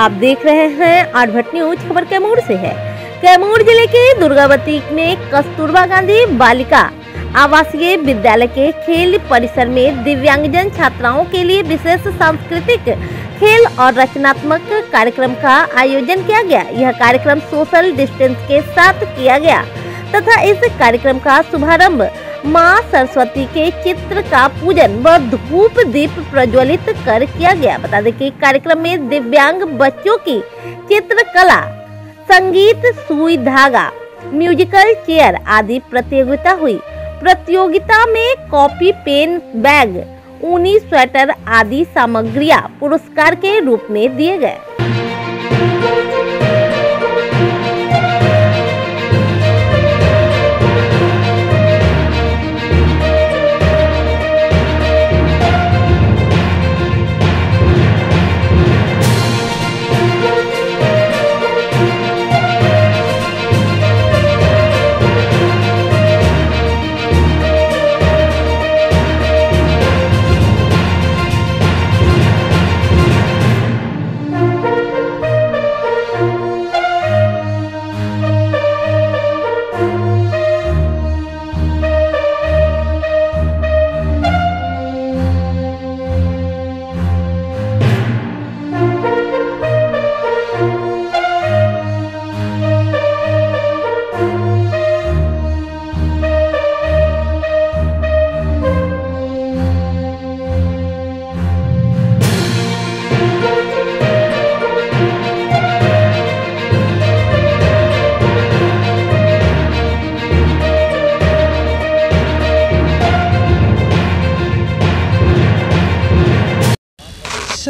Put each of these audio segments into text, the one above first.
आप देख रहे हैं आठभट न्यूज़, खबर कैमूर से है। कैमूर ज़िले के दुर्गावती में कस्तूरबा गांधी बालिका आवासीय विद्यालय के खेल परिसर में दिव्यांगजन छात्राओं के लिए विशेष सांस्कृतिक खेल और रचनात्मक कार्यक्रम का आयोजन किया गया। यह कार्यक्रम सोशल डिस्टेंस के साथ किया गया तथा इस कार्यक्रम का शुभारंभ माँ सरस्वती के चित्र का पूजन व धूप दीप प्रज्वलित कर किया गया। बता दें कि कार्यक्रम में दिव्यांग बच्चों की चित्रकला, संगीत, सुई धागा म्यूजिकल चेयर आदि प्रतियोगिता हुई। प्रतियोगिता में कॉपी, पेन, बैग, ऊनी स्वेटर आदि सामग्रियाँ पुरस्कार के रूप में दिए गए।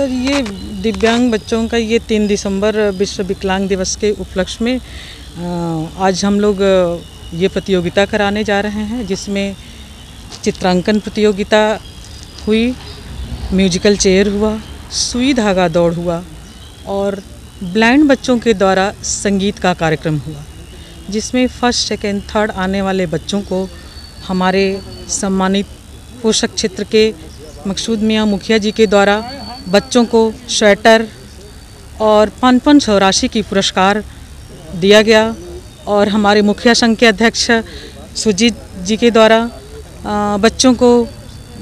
सर, ये दिव्यांग बच्चों का ये तीन दिसंबर विश्व विकलांग दिवस के उपलक्ष्य में आज हम लोग ये प्रतियोगिता कराने जा रहे हैं, जिसमें चित्रांकन प्रतियोगिता हुई, म्यूजिकल चेयर हुआ, सुई धागा दौड़ हुआ और ब्लाइंड बच्चों के द्वारा संगीत का कार्यक्रम हुआ, जिसमें फ़र्स्ट, सेकेंड, थर्ड आने वाले बच्चों को हमारे सम्मानित पोषक क्षेत्र के मकसूद मियाँ मुखिया जी के द्वारा बच्चों को स्वेटर और पाँच पाँच सौ राशि की पुरस्कार दिया गया और हमारे मुखिया संघ के अध्यक्ष सुजीत जी के द्वारा बच्चों को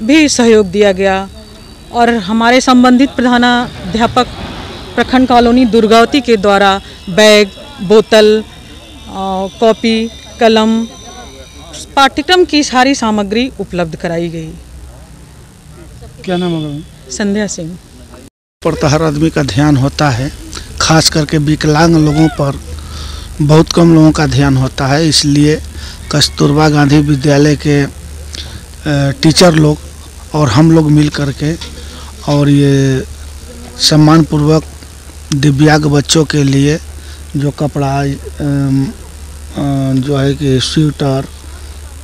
भी सहयोग दिया गया और हमारे संबंधित प्रधानाध्यापक प्रखंड कॉलोनी दुर्गावती के द्वारा बैग बोतल कॉपी कलम पाठ्यक्रम की सारी सामग्री उपलब्ध कराई गई। क्या नाम होगा? संध्या सिंह। पर तो हर आदमी का ध्यान होता है, खास करके विकलांग लोगों पर बहुत कम लोगों का ध्यान होता है, इसलिए कस्तूरबा गांधी विद्यालय के टीचर लोग और हम लोग मिल करके और ये सम्मानपूर्वक दिव्यांग बच्चों के लिए जो कपड़ा जो है कि स्वेटर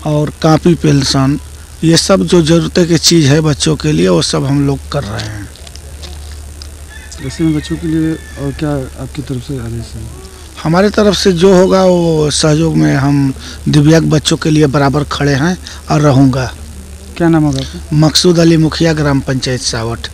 और कापी पेंसन ये सब जो ज़रूरत की चीज़ है बच्चों के लिए, वो सब हम लोग कर रहे हैं। ऐसे में बच्चों के लिए और क्या आपकी तरफ़ से आदेश है? हमारे तरफ़ से जो होगा वो सहयोग में हम दिव्यांग बच्चों के लिए बराबर खड़े हैं और रहूँगा। क्या नाम होगा मकसूद अली मुखिया ग्राम पंचायत सावट।